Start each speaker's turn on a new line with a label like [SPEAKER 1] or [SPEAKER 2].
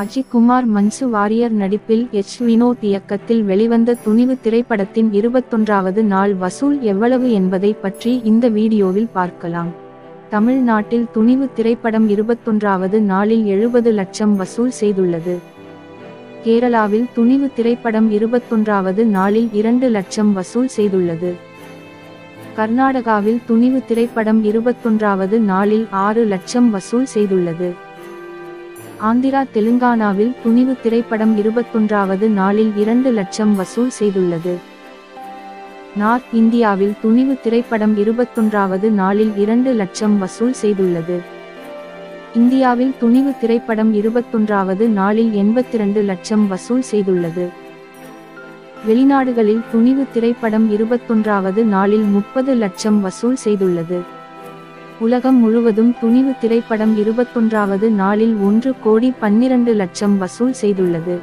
[SPEAKER 1] அஜிக்குமார் மன்சு வாரியர் நடிப்பில் எச். வினோத் இயக்கத்தில் வெளிவந்த துணிவு திரைப்படத்தின் இருபத்தொன்றாவது நாள் வசூல் எவ்வளவு என்பதை பற்றி இந்த வீடியோவில் பார்க்கலாம். தமிழ்நாட்டில் துணிவு திரைப்படம் இருபத்தொன்றாவது நாளில் எழுபது லட்சம் வசூல் செய்துள்ளது. கேரளாவில் துணிவு திரைப்படம் இருபத்தொன்றாவது நாளில் இரண்டு லட்சம் வசூல் செய்துள்ளது. கர்நாடகாவில் துணிவு திரைப்படம் இருபத்தொன்றாவது நாளில் ஆறு லட்சம் வசூல் செய்துள்ளது. ஆந்திரா தெலுங்கானாவில் துணிவு திரைப்படம் இருபத்தொன்றாவது நாளில் இரண்டு லட்சம் வசூல் செய்துள்ளது. நார்த் இந்தியாவில் துணிவு திரைப்படம் இருபத்தொன்றாவது நாளில் இரண்டு லட்சம் வசூல் செய்துள்ளது. இந்தியாவில் துணிவு திரைப்படம் இருபத்தொன்றாவது நாளில் எண்பத்திரண்டு லட்சம் வசூல் செய்துள்ளது. வெளிநாடுகளில் துணிவு திரைப்படம் இருபத்தொன்றாவது நாளில் முப்பது லட்சம் வசூல் செய்துள்ளது. உலகம் முழுவதும் துணிவு திரைப்படம் இருபத்தொன்றாவது நாளில் ஒன்று கோடி பன்னிரண்டு லட்சம் வசூல் செய்துள்ளது.